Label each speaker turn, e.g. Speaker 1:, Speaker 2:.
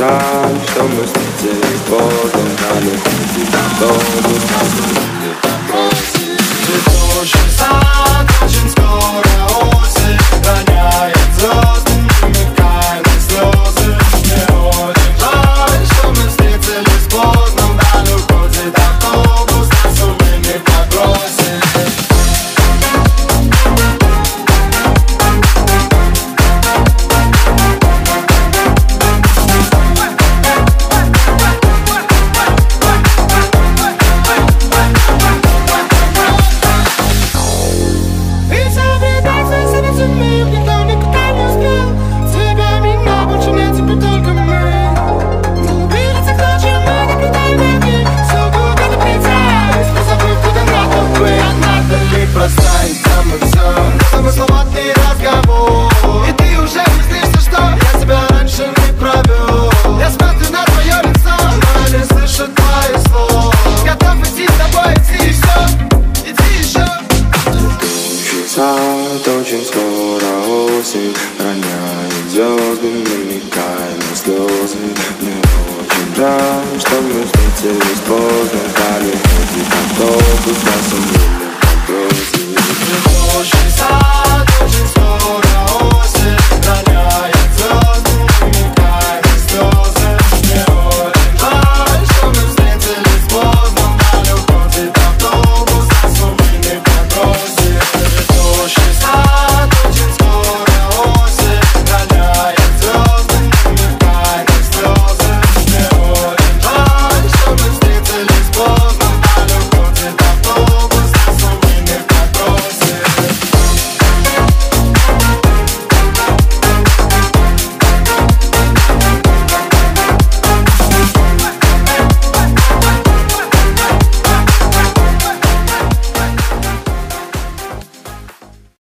Speaker 1: Just don't mistake for the night. ocean's cold, I hold it. Right now, it's yours, been many kindness closing Now, what you drive, stomach's empty, it's frozen Got it, if you can't go, just got some room